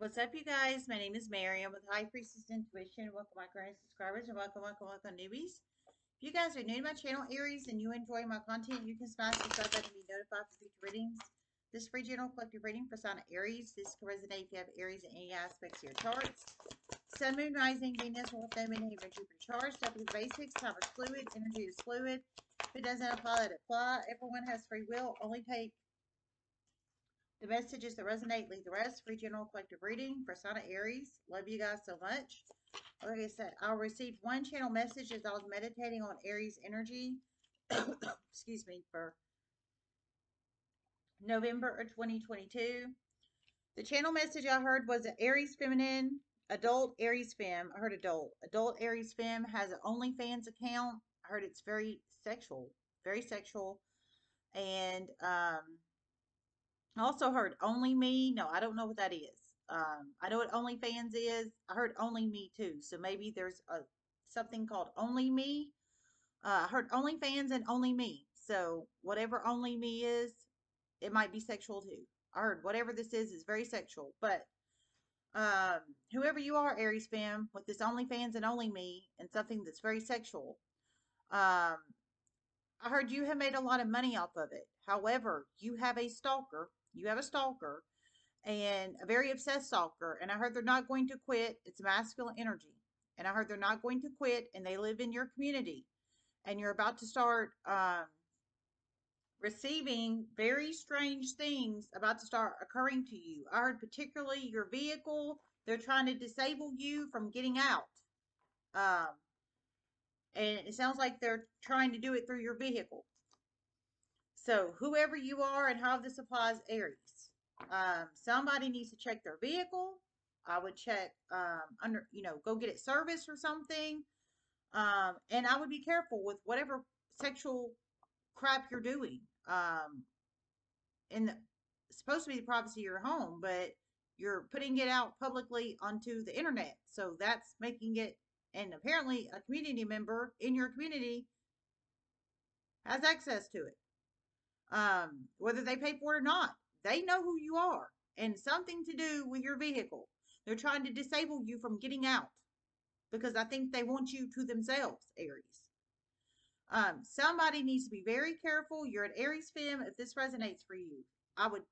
What's up, you guys? My name is Mary. I'm with High Priestess Intuition. Welcome, my current subscribers, and welcome, welcome, welcome, newbies. If you guys are new to my channel, Aries, and you enjoy my content, you can smash the sub button to be notified for future readings. This free general collective reading for sign of Aries. This can resonate if you have Aries in any aspects of your charts. Sun, Moon, Rising, Venus, North Node, Midheaven, Jupiter charts. The basics. Time is fluid. Energy is fluid. If it doesn't apply, let it fly. Everyone has free will. Only take the messages that resonate, leave the rest. Free general collective reading for of Aries. Love you guys so much. Like I said, I received one channel message as I was meditating on Aries energy. Excuse me, for November of 2022. The channel message I heard was an Aries feminine, adult Aries femme. I heard adult. Adult Aries femme has an OnlyFans account. I heard it's very sexual, very sexual. And um, I also heard Only Me. No, I don't know what that is. Um, I know what OnlyFans is. I heard Only Me too. So maybe there's a something called Only Me. Uh, I heard OnlyFans and Only Me. So whatever Only Me is, it might be sexual too. I heard whatever this is is very sexual. But um, whoever you are, Aries fam, with this OnlyFans and Only Me and something that's very sexual, um, I heard you have made a lot of money off of it. However, you have a stalker. You have a stalker and a very obsessed stalker. And I heard they're not going to quit. It's masculine energy. And I heard they're not going to quit and they live in your community. And you're about to start um, receiving very strange things about to start occurring to you. I heard particularly your vehicle. They're trying to disable you from getting out. Um, and it sounds like they're trying to do it through your vehicle. So whoever you are and how this applies Aries. Um, somebody needs to check their vehicle. I would check um, under, you know, go get it serviced or something. Um, and I would be careful with whatever sexual crap you're doing. Um, in the, supposed to be the privacy of your home, but you're putting it out publicly onto the internet. So that's making it, and apparently a community member in your community has access to it. Um, whether they pay for it or not, they know who you are and something to do with your vehicle. They're trying to disable you from getting out because I think they want you to themselves, Aries. Um, somebody needs to be very careful. You're an Aries femme. If this resonates for you, I would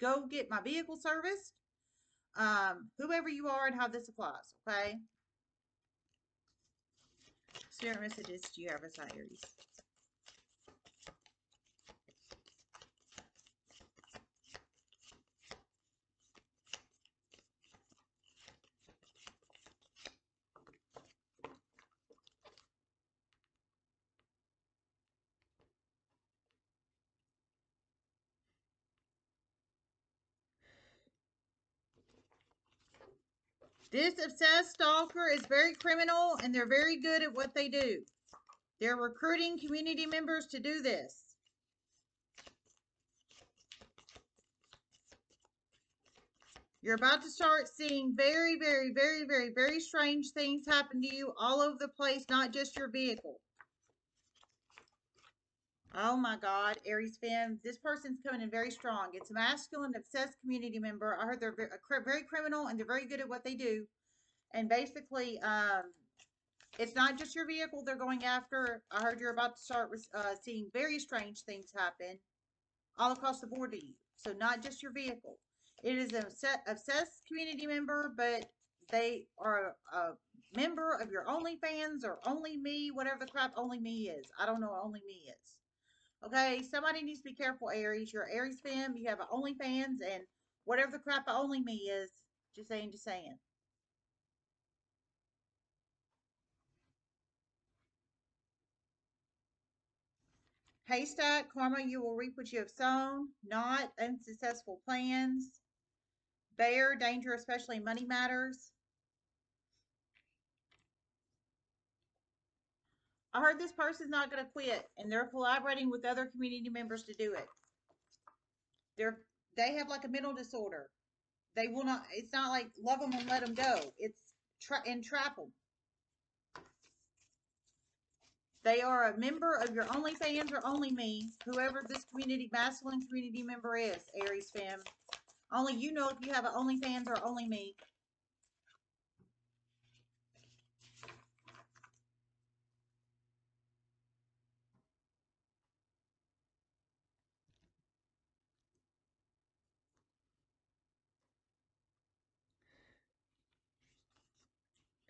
go get my vehicle serviced. Um, whoever you are and how this applies, okay? Spirit messages do you Aries? This obsessed stalker is very criminal and they're very good at what they do. They're recruiting community members to do this. You're about to start seeing very, very, very, very, very strange things happen to you all over the place, not just your vehicle. Oh my God, Aries fam, this person's coming in very strong. It's a masculine, obsessed community member. I heard they're very, criminal and they're very good at what they do. And basically, um, it's not just your vehicle they're going after. I heard you're about to start uh, seeing very strange things happen all across the board to you. So not just your vehicle. It is a obsessed community member, but they are a member of your OnlyFans or Only Me, whatever the crap Only Me is. I don't know what Only Me is. Okay, somebody needs to be careful, Aries. You're Aries fan, you have an OnlyFans, and whatever the crap Only Me is, just saying, just saying. Haystack, karma, you will reap what you have sown. Not unsuccessful plans. Bear, danger, especially money matters. I heard this person's not going to quit, and they're collaborating with other community members to do it. They're they have like a mental disorder. They will not. It's not like love them and let them go. It's tra- trap them. They are a member of your OnlyFans or Only Me, whoever this community masculine community member is, Aries fam. Only you know if you have an OnlyFans or only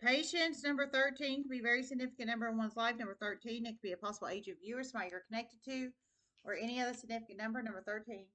Patience, number 13, could be very significant number in one's life. Number 13, it could be a possible age of viewer, somebody you're connected to, or any other significant number. Number 13.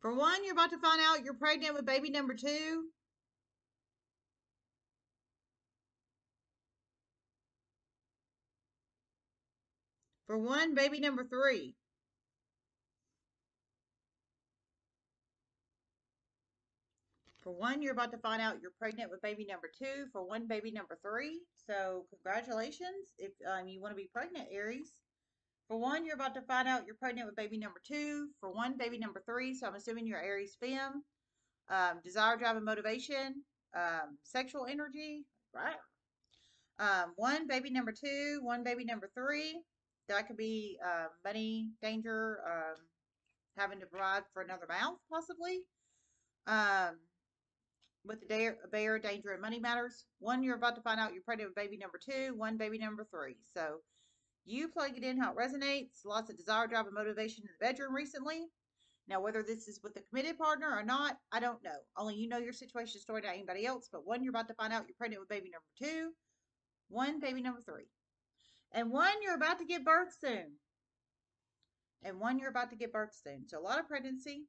For one, you're about to find out you're pregnant with baby number two. For one, baby number three. For one, you're about to find out you're pregnant with baby number two. For one, baby number three. So, congratulations if um, you want to be pregnant, Aries. For one, you're about to find out you're pregnant with baby number two. For one, baby number three. So, I'm assuming you're Aries fem. Um, desire, drive, and motivation. Um, sexual energy. Right. Um, one, baby number two. One, baby number three. That could be uh, money, danger, um, having to provide for another mouth, possibly. Um, with the bear, bear, danger, and money matters. One, you're about to find out you're pregnant with baby number two. One, baby number three. So you plug it in how it resonates. Lots of desire, drive, and motivation in the bedroom recently. Now, whether this is with a committed partner or not, I don't know. Only you know your situation story, not anybody else. But one, you're about to find out you're pregnant with baby number two. One, baby number three. And one, you're about to give birth soon. And one, you're about to give birth soon. So a lot of pregnancy,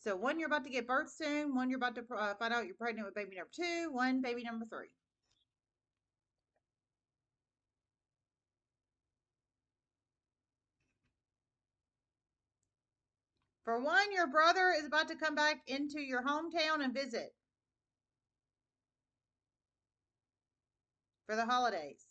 so one you're about to get birth soon, one you're about to uh, find out you're pregnant with baby number two, one baby number three. For one, your brother is about to come back into your hometown and visit for the holidays.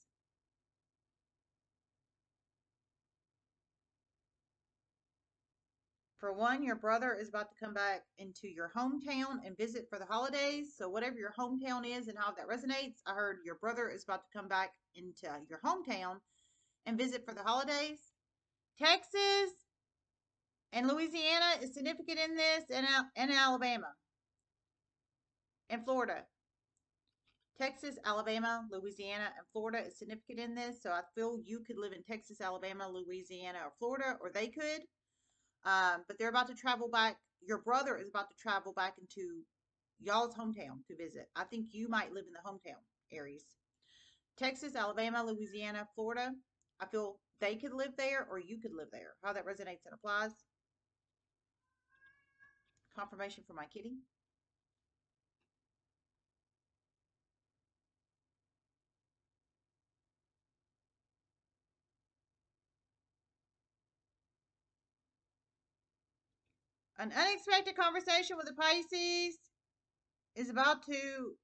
For one, your brother is about to come back into your hometown and visit for the holidays. So, whatever your hometown is and how that resonates, I heard your brother is about to come back into your hometown and visit for the holidays. Texas and Louisiana is significant in this, and, and Alabama and Florida. Texas, Alabama, Louisiana, and Florida is significant in this. So I feel you could live in Texas, Alabama, Louisiana, or Florida, or they could. Um, but they're about to travel back. Your brother is about to travel back into y'all's hometown to visit. I think you might live in the hometown Aries. Texas, Alabama, Louisiana, Florida. I feel they could live there or you could live there. How that resonates and applies. Confirmation for my kitty. An unexpected conversation with a Pisces is about to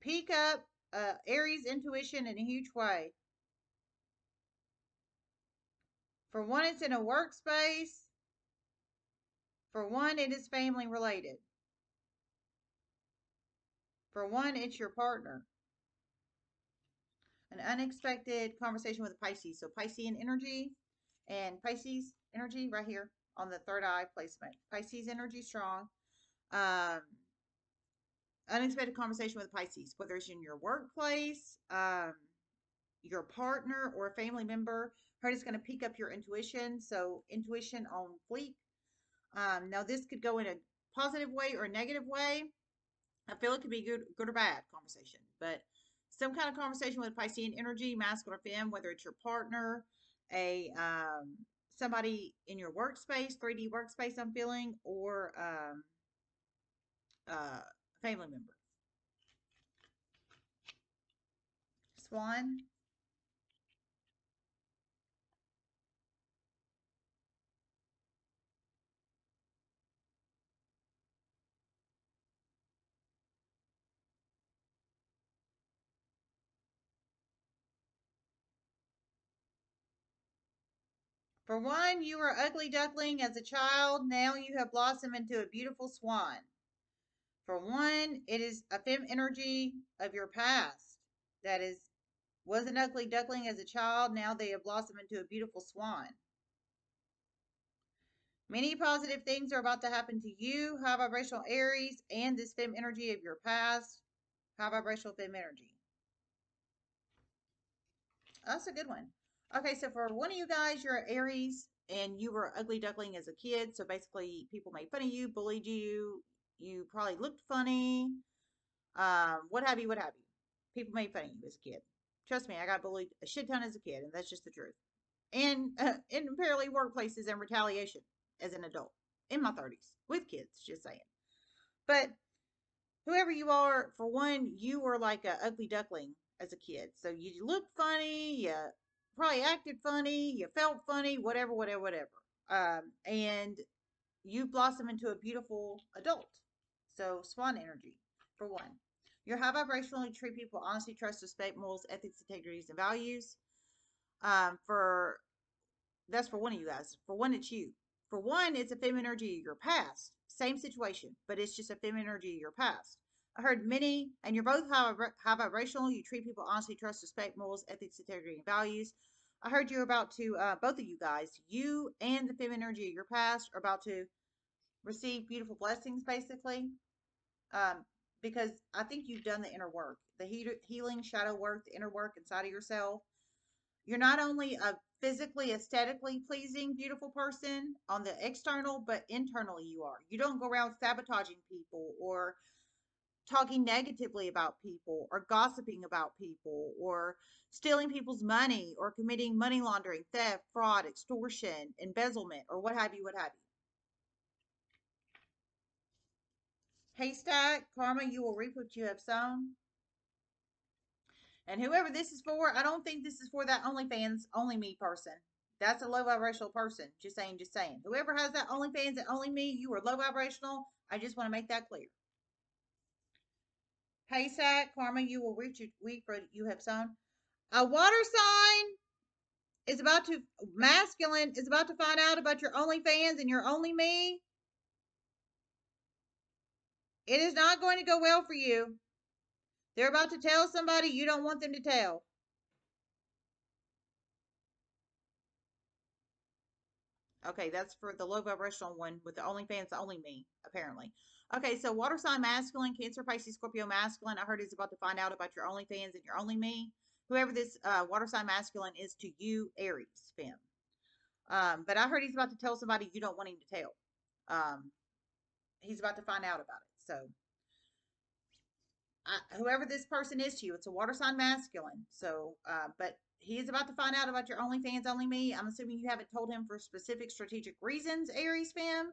peak up uh, Aries intuition in a huge way. For one, it's in a workspace. For one, it is family related. For one, it's your partner. An unexpected conversation with a Pisces. So Piscean energy and Pisces energy right here on the third eye placement. Pisces energy strong. Um, unexpected conversation with Pisces, whether it's in your workplace, um, your partner, or a family member. Heart is going to pick up your intuition. So intuition on fleek. Um, now this could go in a positive way or a negative way. I feel it could be good, good or bad conversation, but some kind of conversation with Piscean energy, masculine or fem, whether it's your partner, a um, somebody in your workspace, 3D workspace, I'm feeling, or um, uh, family member. Swan. For one, you were ugly duckling as a child. Now you have blossomed into a beautiful swan. For one, it is a fem energy of your past that is was an ugly duckling as a child. Now they have blossomed into a beautiful swan. Many positive things are about to happen to you, high vibrational Aries, and this fem energy of your past, high vibrational fem energy. That's a good one. Okay, so for one of you guys, you're Aries and you were ugly duckling as a kid. So basically, people made fun of you, bullied you. You probably looked funny, um, what have you, what have you. People made fun of you as a kid. Trust me, I got bullied a shit ton as a kid, and that's just the truth. And uh, in apparently workplaces and retaliation as an adult in my 30s with kids, just saying. But whoever you are, for one, you were like a ugly duckling as a kid. So you looked funny, you probably acted funny, you felt funny, whatever, whatever, whatever. Um, and you blossom into a beautiful adult. So swan energy, for one. You're high vibrationally treat people honestly, trust, respect, morals, ethics, integrities, and values. Um, for that's for one of you guys. For one, it's you. For one, it's a feminine energy of your past. Same situation, but it's just a feminine energy of your past. I heard many, and you're both high, high vibrational. You treat people honestly, trust, respect, morals, ethics, integrity, and values. I heard you're about to, uh, both of you guys, you and the feminine energy of your past are about to receive beautiful blessings, basically. Um, because I think you've done the inner work, the he- healing, shadow work, the inner work inside of yourself. You're not only a physically, aesthetically pleasing, beautiful person on the external, but internally you are. You don't go around sabotaging people or talking negatively about people or gossiping about people or stealing people's money or committing money laundering, theft, fraud, extortion, embezzlement, or what have you, what have you. Haystack, karma, you will reap what you have sown. And whoever this is for, I don't think this is for that OnlyFans, only me person. That's a low vibrational person. Just saying, just saying. Whoever has that OnlyFans and only me, you are low vibrational. I just want to make that clear. Haystack, karma, you will reach weep for you have sown. A water sign is about to masculine is about to find out about your OnlyFans and your only me. It is not going to go well for you. They're about to tell somebody you don't want them to tell. Okay, that's for the low vibrational one with the OnlyFans, only me, apparently. Okay, so water sign masculine, Cancer, Pisces, Scorpio masculine. I heard he's about to find out about your OnlyFans and your only me. Whoever this uh, water sign masculine is to you, Aries, fem. Um, but I heard he's about to tell somebody you don't want him to tell. Um, he's about to find out about it. So, I, whoever this person is to you, it's a water sign masculine. So, uh, but he is about to find out about your OnlyFans, only me. I'm assuming you haven't told him for specific strategic reasons, Aries fam.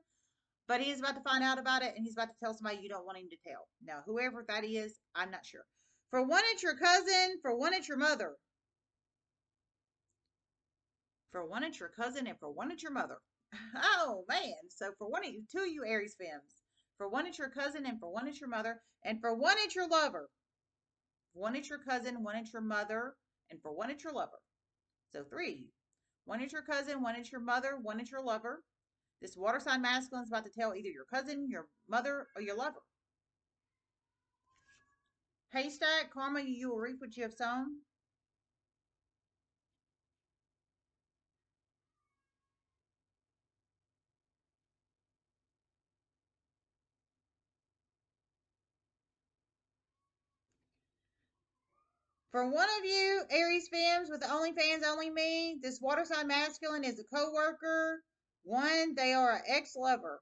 But he is about to find out about it, and he's about to tell somebody you don't want him to tell. Now, whoever that is, I'm not sure. For one, it's your cousin. For one, it's your mother. For one, it's your cousin, and for one, it's your mother. Oh man! So for one, two of you Aries fams. For one, it's your cousin, and for one, it's your mother, and for one, it's your lover. One, it's your cousin, one, it's your mother, and for one, it's your lover. So three. One, it's your cousin, one, it's your mother, one, it's your lover. This water sign masculine is about to tell either your cousin, your mother, or your lover. Haystack, karma, you will reap what you have sown. For one of you, Aries fans with OnlyFans, only me, this water sign masculine is a co-worker. One, they are an ex-lover.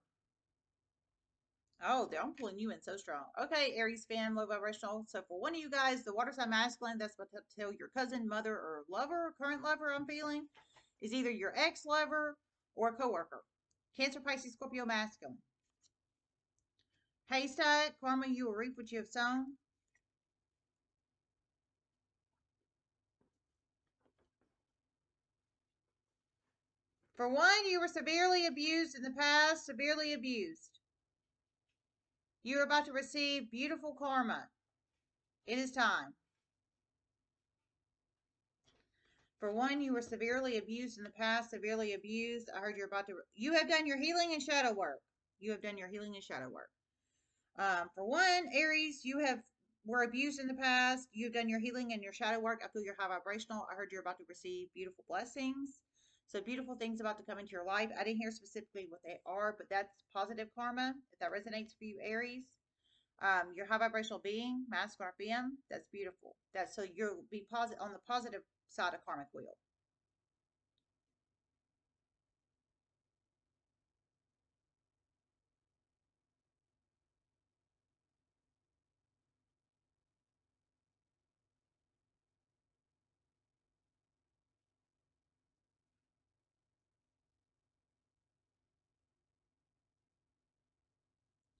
Oh, I'm pulling you in so strong. Okay, Aries fan, low vibrational. So for one of you guys, the water sign masculine, that's what to tell your cousin, mother, or lover, current lover I'm feeling, is either your ex-lover or a coworker. Cancer, Pisces, Scorpio, masculine. Hey, Haystack, karma, you will reap what you have sown. For one, you were severely abused in the past, severely abused. You are about to receive beautiful karma. It is time. For one, you were severely abused in the past, severely abused. I heard you're about to, you have done your healing and shadow work. You have done your healing and shadow work. Um, for one, Aries, you have were abused in the past. You've done your healing and your shadow work. I feel you're high vibrational. I heard you're about to receive beautiful blessings. So beautiful things about to come into your life. I didn't hear specifically what they are, but that's positive karma. If that resonates for you, Aries, um, your high vibrational being, masculine FM, that's beautiful. That's so you'll be positive on the positive side of karmic wheel.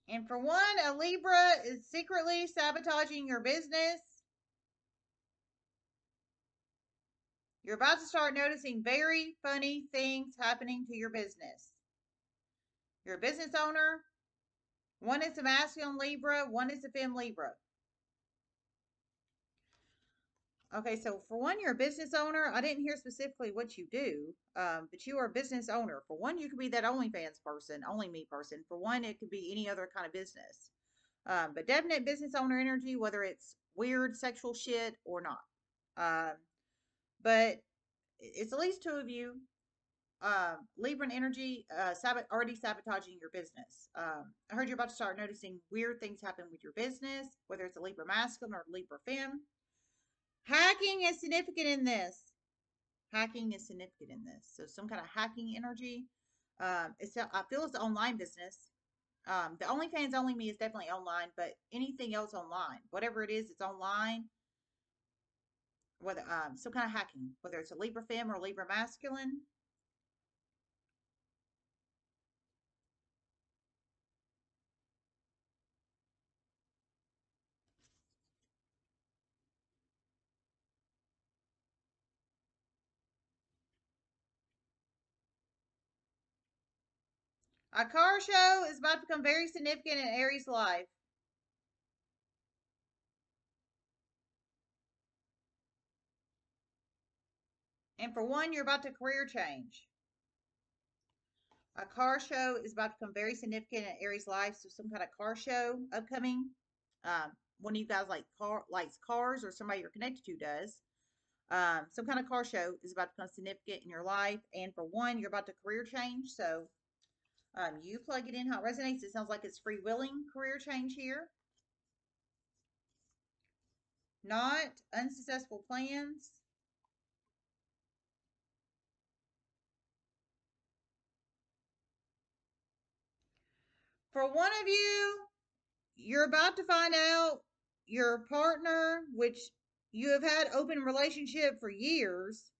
And for one, a Libra is secretly sabotaging your business. You're about to start noticing very funny things happening to your business. You're a business owner. One is a masculine Libra, one is a fem Libra. Okay, so for one, you're a business owner. I didn't hear specifically what you do, um, but you are a business owner. For one, you could be that OnlyFans person, only me person. For one, it could be any other kind of business. Um, but definite business owner energy, whether it's weird sexual shit or not. Um, but it's at least two of you. Um, Libran energy, uh, sabot- already sabotaging your business. Um, I heard you're about to start noticing weird things happen with your business, whether it's a Libra masculine or Libra femme. Hacking is significant in this. Hacking is significant in this. So some kind of hacking energy. Um, it's I feel it's online business. Um, the OnlyFans only me is definitely online, but anything else online, whatever it is, it's online. Whether um, some kind of hacking, whether it's a Libra femme or Libra masculine. A car show is about to become very significant in Aries' life. And for one, you're about to career change. A car show is about to become very significant in Aries' life. So some kind of car show upcoming. Um, one of you guys like car likes cars or somebody you're connected to does. Um, some kind of car show is about to become significant in your life. And for one, you're about to career change. So um, you plug it in how it resonates. It sounds like it's free willing career change here. Not unsuccessful plans. For one of you, you're about to find out your partner, which you have had open relationship for years,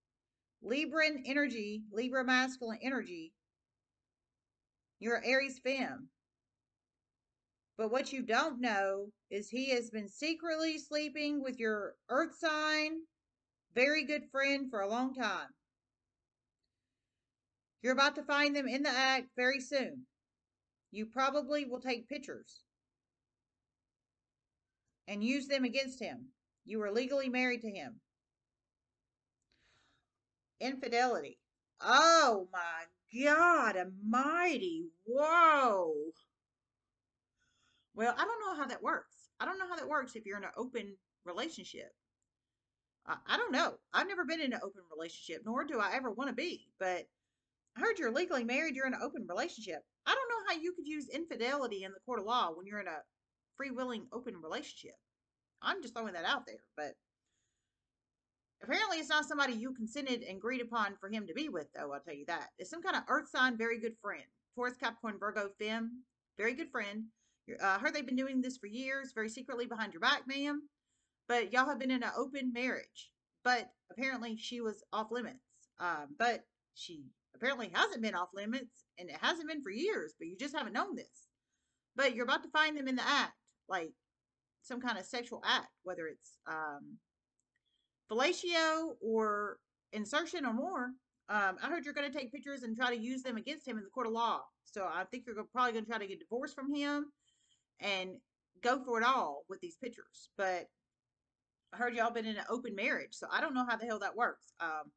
Libran energy, Libra masculine energy, you're Aries femme. But what you don't know is he has been secretly sleeping with your earth sign, very good friend for a long time. You're about to find them in the act very soon. You probably will take pictures and use them against him. You were legally married to him. Infidelity. Oh my God Almighty. Whoa. Well, I don't know how that works. I don't know how that works if you're in an open relationship. I, I don't know. I've never been in an open relationship, nor do I ever want to be. But I heard you're legally married, you're in an open relationship. I don't know how you could use infidelity in the court of law when you're in a free willing open relationship. I'm just throwing that out there. But Apparently, it's not somebody you consented and agreed upon for him to be with, though. I'll tell you that. It's some kind of earth sign, very good friend. Taurus, Capricorn, Virgo, Fem, very good friend. Uh, I uh, heard they've been doing this for years, very secretly behind your back, ma'am. But y'all have been in an open marriage. But apparently, she was off limits. Um, but she apparently hasn't been off limits, and it hasn't been for years. But you just haven't known this. But you're about to find them in the act, like some kind of sexual act, whether it's um, fellatio or insertion or more, um, I heard you're going to take pictures and try to use them against him in the court of law. So I think you're probably going to try to get divorced from him and go for it all with these pictures. But I heard y'all been in an open marriage, so I don't know how the hell that works. Um,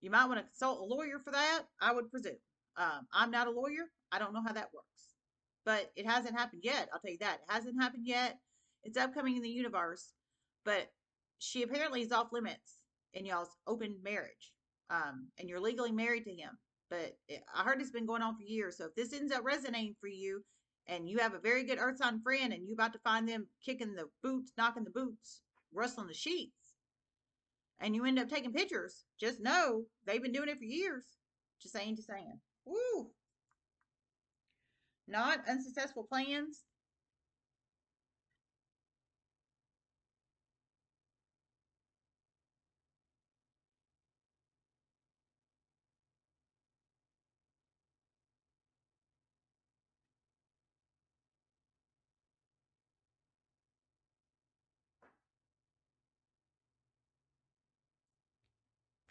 You might want to consult a lawyer for that, I would presume. Um, I'm not a lawyer. I don't know how that works. But it hasn't happened yet. I'll tell you that. It hasn't happened yet. It's upcoming in the universe. But she apparently is off limits in y'all's open marriage. Um, and you're legally married to him. But it, I heard it's been going on for years. So if this ends up resonating for you, and you have a very good earth sign friend, and you about to find them kicking the boots, knocking the boots, rustling the sheets, and you end up taking pictures, just know they've been doing it for years. Just saying, just saying. Woo! Not unsuccessful plans.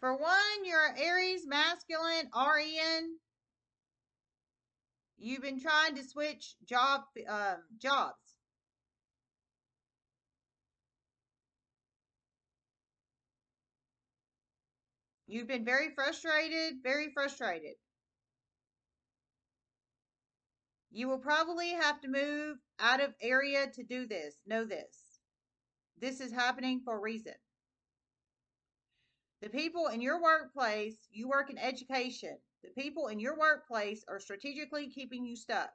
For one, you're Aries masculine, RN. You've been trying to switch job um, jobs. You've been very frustrated, very frustrated. You will probably have to move out of area to do this. Know this. This is happening for a reason. The people in your workplace, you work in education, the people in your workplace are strategically keeping you stuck.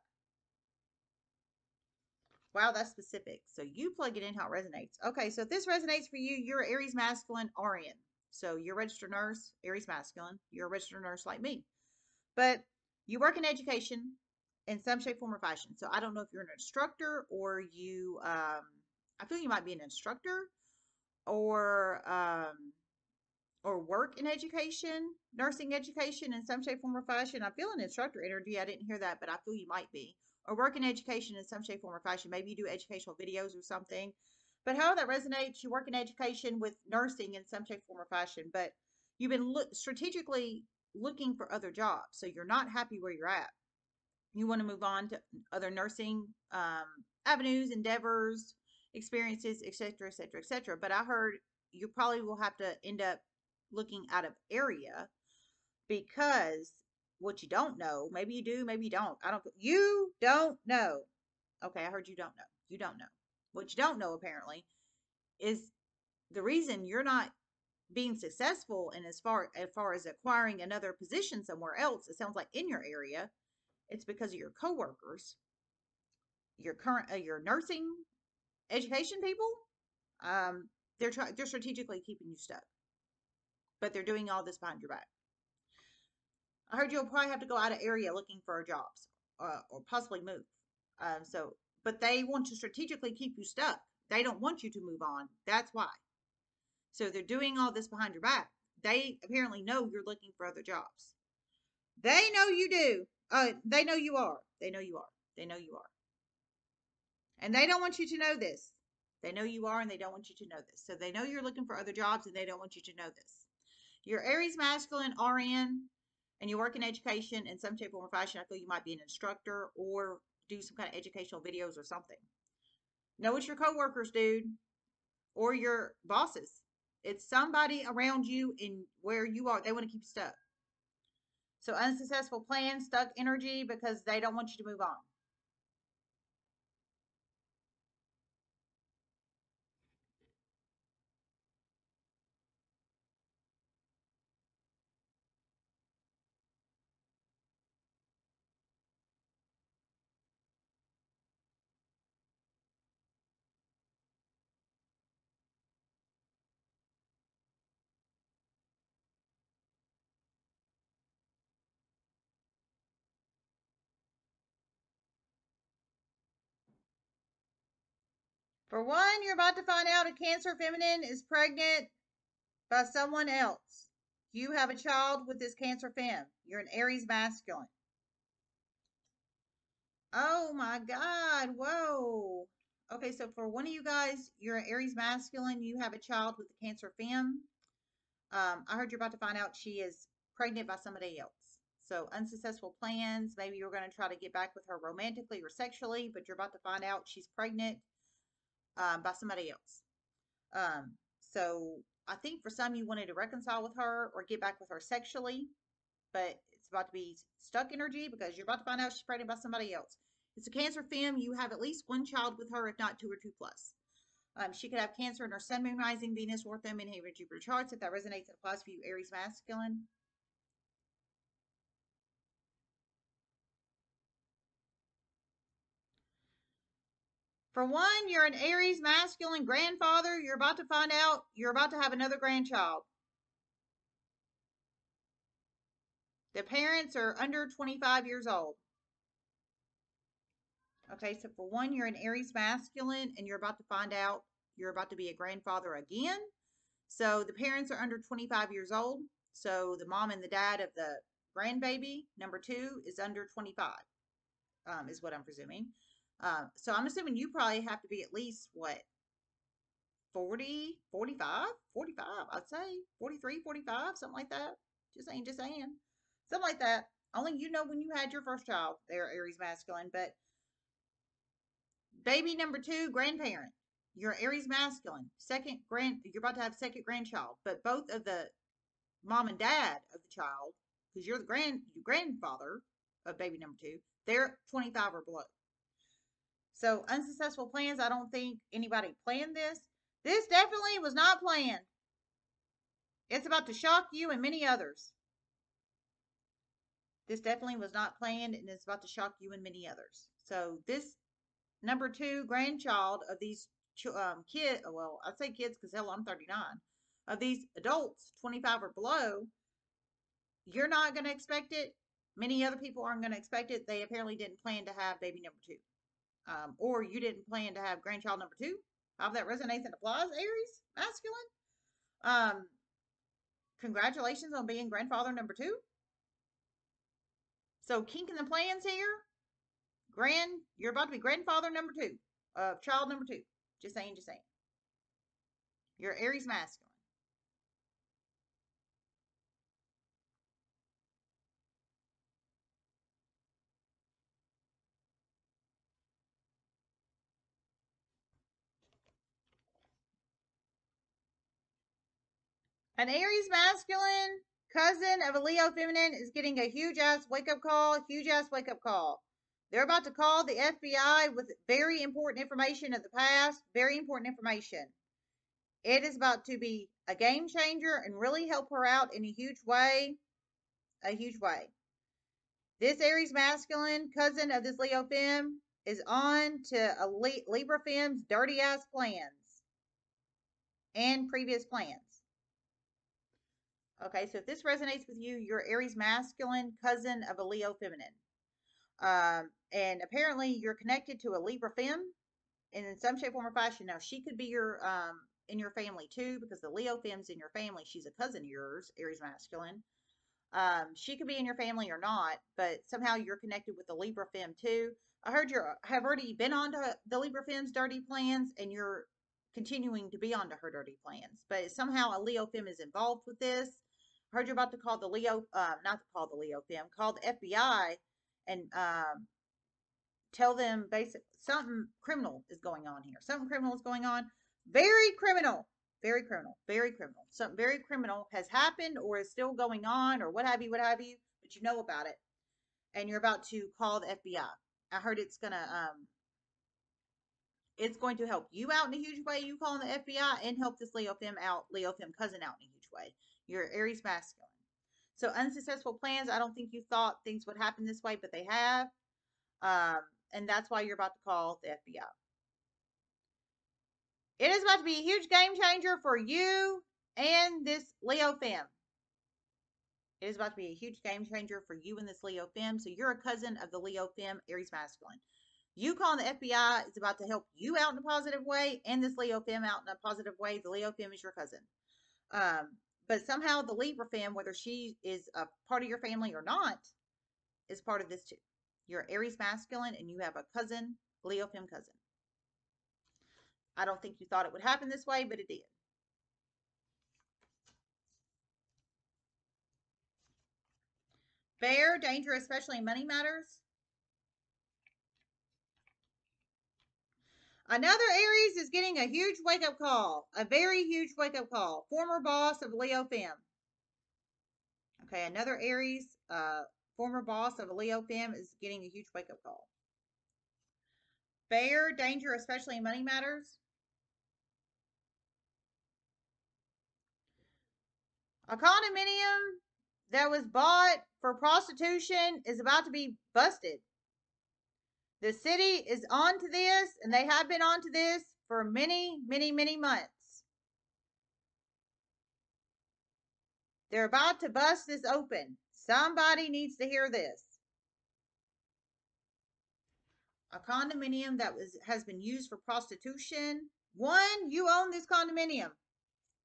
Wow, that's specific. So you plug it in how it resonates. Okay, so if this resonates for you, you're Aries masculine RN. So you're registered nurse, Aries masculine. You're a registered nurse like me. But you work in education in some shape, form, or fashion. So I don't know if you're an instructor or you, um, I feel you might be an instructor or um, or work in education, nursing education in some shape, form, or fashion. I feel an instructor energy. I didn't hear that, but I feel you might be. Or work in education in some shape, form, or fashion. Maybe you do educational videos or something. But how that resonates, you work in education with nursing in some shape, form, or fashion. But you've been strategically looking for other jobs. So you're not happy where you're at. You want to move on to other nursing um, avenues, endeavors, experiences, etc., etc., etc. But I heard you probably will have to end up looking out of area because what you don't know, maybe you do, maybe you don't. I don't, you don't know. Okay, I heard you don't know. You don't know. What you don't know, apparently, is the reason you're not being successful and as far as far as acquiring another position somewhere else, it sounds like in your area, it's because of your coworkers, your current, uh, your nursing education people. Um, they're trying, they're strategically keeping you stuck but they're doing all this behind your back. I heard you'll probably have to go out of area looking for jobs uh, or possibly move. Um, so, but they want to strategically keep you stuck. They don't want you to move on. That's why. So they're doing all this behind your back. They apparently know you're looking for other jobs. They know you do. Uh, they know you are. They know you are. They know you are. And they don't want you to know this. They know you are and they don't want you to know this. So they know you're looking for other jobs and they don't want you to know this. You're Aries masculine RN and you work in education in some shape or fashion. I feel you might be an instructor or do some kind of educational videos or something. Know it's your coworkers, dude, or your bosses. It's somebody around you in where you are. They want to keep you stuck. So unsuccessful plan, stuck energy because they don't want you to move on. For one, you're about to find out a Cancer feminine is pregnant by someone else. You have a child with this Cancer fem. You're an Aries masculine. Oh my God. Whoa. Okay, so for one of you guys, you're an Aries masculine. You have a child with a Cancer fem. Um, I heard you're about to find out she is pregnant by somebody else. So unsuccessful plans. Maybe you're going to try to get back with her romantically or sexually, but you're about to find out she's pregnant um, by somebody else. Um, so I think for some you wanted to reconcile with her or get back with her sexually, but it's about to be stuck energy because you're about to find out she's pregnant by somebody else. It's a Cancer femme. You have at least one child with her, if not two or two plus. Um, she could have Cancer in her Sun, Moon, Rising, Venus, North Node, Midheaven Jupiter charts. If that resonates, it applies for you, Aries masculine. For one, you're an Aries masculine grandfather. You're about to find out you're about to have another grandchild. The parents are under 25 years old. Okay, so for one, you're an Aries masculine and you're about to find out you're about to be a grandfather again. So the parents are under 25 years old. So the mom and the dad of the grandbaby, number two, is under 25, um, is what I'm presuming. Uh, so I'm assuming you probably have to be at least what 40, 45, 45, I'd say 43, 45, something like that. Just saying, just saying. Something like that. Only you know when you had your first child there, Aries masculine. But baby number two, grandparent. You're Aries masculine. Second grand, you're about to have second grandchild. But both of the mom and dad of the child, because you're the grand grandfather of baby number two, they're 25 or below. So unsuccessful plans, I don't think anybody planned this. This definitely was not planned. It's about to shock you and many others. This definitely was not planned and it's about to shock you and many others. So this number two grandchild of these um, kid, well, I say kids because hell, I'm 39. Of these adults, 25 or below, you're not going to expect it. Many other people aren't going to expect it. They apparently didn't plan to have baby number two um, or you didn't plan to have grandchild number two, how that resonates and applies, Aries, masculine. Um, congratulations on being grandfather number two. So kinking the plans here. Grand, you're about to be grandfather number two, uh, child number two. Just saying, just saying. You're Aries masculine. An Aries masculine cousin of a Leo feminine is getting a huge ass wake up call, huge ass wake up call. They're about to call the FBI with very important information of the past, very important information. It is about to be a game changer and really help her out in a huge way. A huge way. This Aries masculine cousin of this Leo femme is on to a Libra femme's dirty ass plans and previous plans. Okay, so if this resonates with you, you're Aries masculine, cousin of a Leo feminine. Um, and apparently you're connected to a Libra femme and in some shape, form, or fashion. Now, she could be your um, in your family too, because the Leo femme's in your family. She's a cousin of yours, Aries masculine. Um, she could be in your family or not, but somehow you're connected with the Libra femme too. I heard you have already been on to the Libra femme's dirty plans, and you're continuing to be onto her dirty plans. But somehow a Leo femme is involved with this heard you're about to call the Leo, uh, not to call the Leo femme, call the FBI and um, tell them basic something criminal is going on here. Something criminal is going on. Very criminal. Very criminal. Very criminal. Something very criminal has happened or is still going on or what have you, what have you, but you know about it. And you're about to call the FBI. I heard it's gonna um it's going to help you out in a huge way, you calling the FBI, and help this Leo femme out, Leo femme cousin out in a huge way. You're Aries masculine. So unsuccessful plans, I don't think you thought things would happen this way, but they have. Um, and that's why you're about to call the FBI. It is about to be a huge game changer for you and this Leo femme. It is about to be a huge game changer for you and this Leo femme. So you're a cousin of the Leo femme, Aries masculine. You calling the FBI is about to help you out in a positive way and this Leo femme out in a positive way. The Leo femme is your cousin. Um, but somehow the Libra femme, whether she is a part of your family or not, is part of this too. You're Aries masculine and you have a cousin, Leo femme cousin. I don't think you thought it would happen this way, but it did. Bear, danger, especially in money matters. Another Aries is getting a huge wake up call, a very huge wake up call. Former boss of Leo Fem. Okay, another Aries, uh, former boss of Leo Fem is getting a huge wake up call. Bear, danger, especially in money matters. A condominium that was bought for prostitution is about to be busted. The city is on to this, and they have been on to this for many, many, many months. They're about to bust this open. Somebody needs to hear this. A condominium that was has been used for prostitution. One, you own this condominium.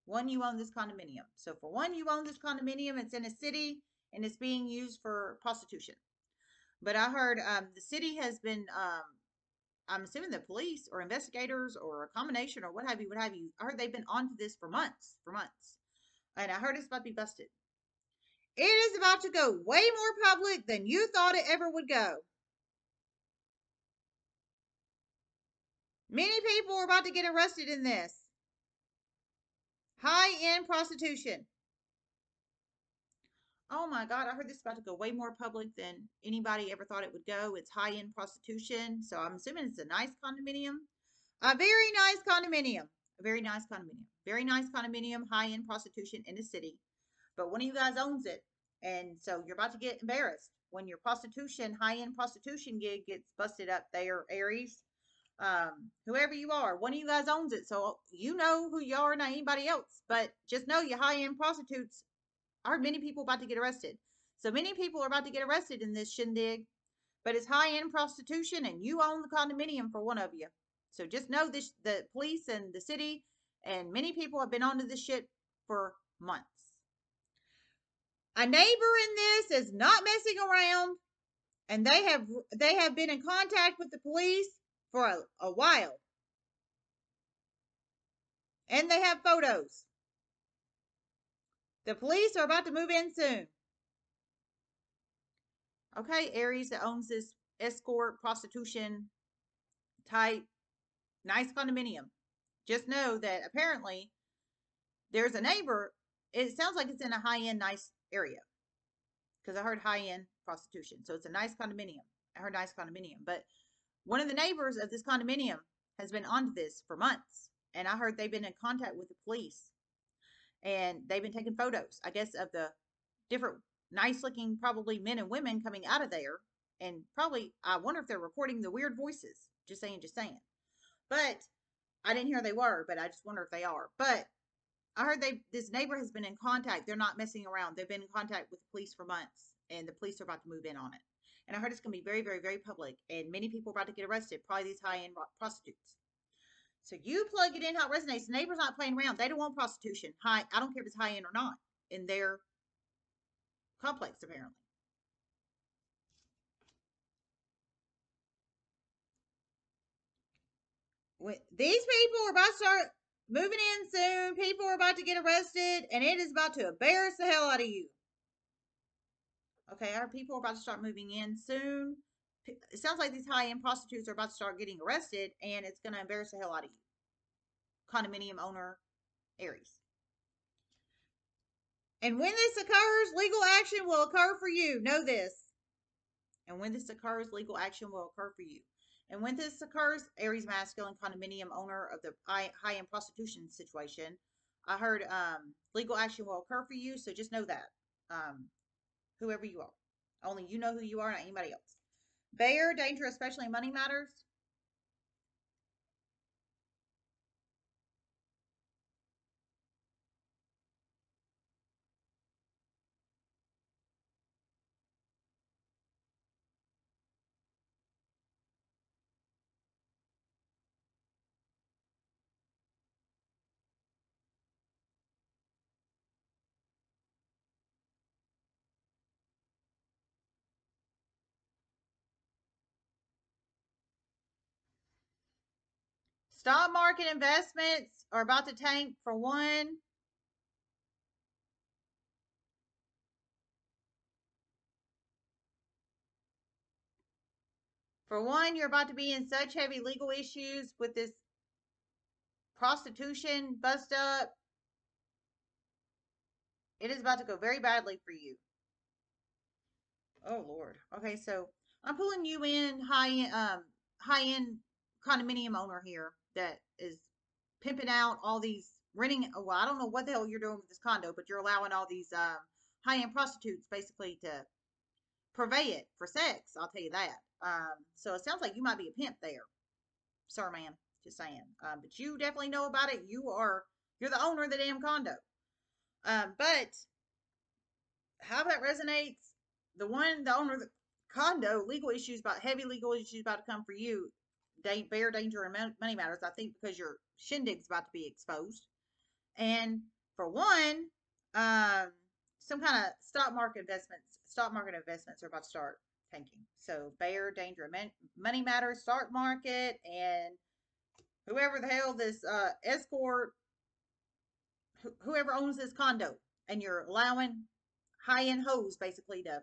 One, you own this condominium. So for one, you own this condominium. It's in a city and it's being used for prostitution. But I heard um, the city has been, um, I'm assuming the police or investigators or a combination or what have you, what have you. I heard they've been onto this for months, for months. And I heard it's about to be busted. It is about to go way more public than you thought it ever would go. Many people are about to get arrested in this. High end prostitution. Oh my God, I heard this is about to go way more public than anybody ever thought it would go. It's high end prostitution. So I'm assuming it's a nice condominium. A very nice condominium. A very nice condominium. Very nice condominium, high end prostitution in the city. But one of you guys owns it. And so you're about to get embarrassed when your prostitution, high end prostitution gig gets busted up there, Aries. Um, whoever you are, one of you guys owns it. So you know who you are, not anybody else. But just know you high end prostitutes are mm-hmm. many people about to get arrested. So many people are about to get arrested in this shindig, but it's high end prostitution and you own the condominium for one of you. So just know this the police and the city and many people have been onto this shit for months. A neighbor in this is not messing around and they have they have been in contact with the police for a, a while. And they have photos. The police are about to move in soon. Okay, Aries that owns this escort prostitution type nice condominium. Just know that apparently there's a neighbor. It sounds like it's in a high end nice area because I heard high end prostitution. So it's a nice condominium. I heard nice condominium. But one of the neighbors of this condominium has been onto this for months. And I heard they've been in contact with the police and they've been taking photos, I guess, of the different nice looking, probably men and women coming out of there. And probably, I wonder if they're recording the weird voices. Just saying, just saying. But I didn't hear they were, but I just wonder if they are. But I heard they this neighbor has been in contact. They're not messing around. They've been in contact with the police for months, and the police are about to move in on it. And I heard it's going to be very, very, very public, and many people are about to get arrested. Probably these high end prostitutes. So you plug it in how it resonates. The neighbor's not playing around. They don't want prostitution. High, I don't care if it's high end or not in their complex, apparently. When these people are about to start moving in soon. People are about to get arrested, and it is about to embarrass the hell out of you. Okay, our people are about to start moving in soon it sounds like these high end prostitutes are about to start getting arrested and it's going to embarrass the hell out of you. Condominium owner Aries. And when this occurs, legal action will occur for you. Know this. And when this occurs, legal action will occur for you. And when this occurs, Aries masculine condominium owner of the high end prostitution situation, I heard um, legal action will occur for you. So just know that. Um, whoever you are. Only you know who you are, not anybody else. Bear, danger, especially money matters. Stock market investments are about to tank for one. For one, you're about to be in such heavy legal issues with this prostitution bust up. It is about to go very badly for you. Oh Lord. Okay, so I'm pulling you in high um high end condominium owner here that is pimping out all these renting. Well, I don't know what the hell you're doing with this condo, but you're allowing all these um, high end prostitutes basically to purvey it for sex. I'll tell you that. Um, so it sounds like you might be a pimp there, sir, man. Just saying. Um, but you definitely know about it. You are you're the owner of the damn condo. Um, but how that resonates, the one the owner of the condo, legal issues about heavy legal issues about to come for you. Bear danger and money matters. I think because your shindig's about to be exposed, and for one, um, some kind of stock market investments, stock market investments are about to start tanking. So bear danger, and money matters, stock market, and whoever the hell this uh, escort, wh- whoever owns this condo, and you're allowing high end hoes basically to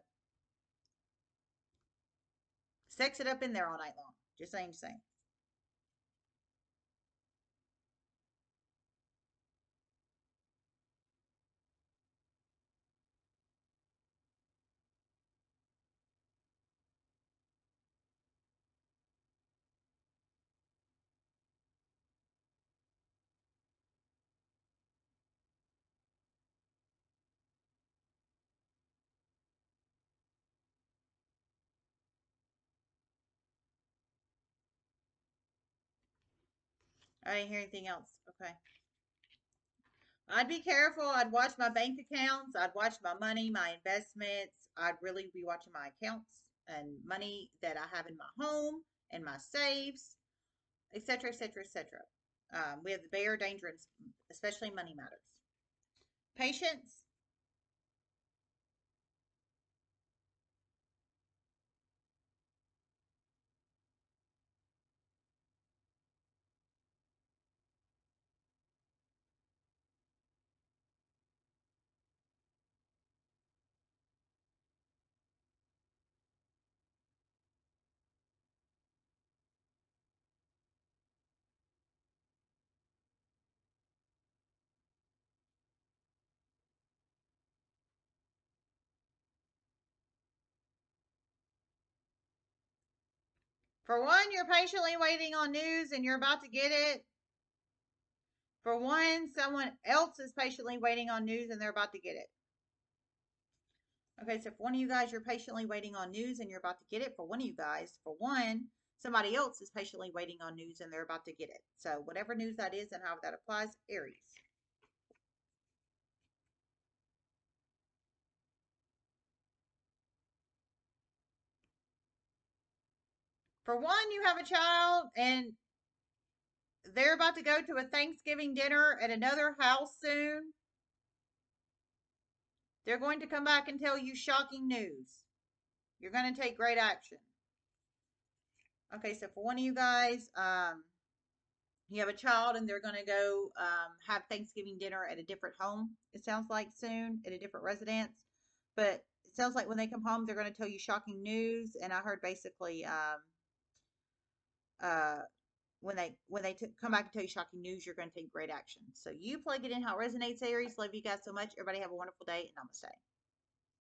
sex it up in there all night long. Just saying, just saying. I didn't hear anything else. Okay. I'd be careful. I'd watch my bank accounts. I'd watch my money, my investments. I'd really be watching my accounts and money that I have in my home and my saves, etc., etc., etc. we have the bear danger, especially money matters. Patience. For one, you're patiently waiting on news and you're about to get it. For one, someone else is patiently waiting on news and they're about to get it. Okay, so for one of you guys, you're patiently waiting on news and you're about to get it. For one of you guys, for one, somebody else is patiently waiting on news and they're about to get it. So whatever news that is and how that applies, Aries. For one, you have a child and they're about to go to a Thanksgiving dinner at another house soon. They're going to come back and tell you shocking news. You're going to take great action. Okay, so for one of you guys, um, you have a child and they're going to go um, have Thanksgiving dinner at a different home, it sounds like soon, at a different residence. But it sounds like when they come home, they're going to tell you shocking news. And I heard basically um, uh, when they when they come back and tell you shocking news, you're going to take great action. So you plug it in how it resonates, Aries. Love you guys so much. Everybody have a wonderful day and namaste.